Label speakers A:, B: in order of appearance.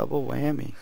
A: Double whammy.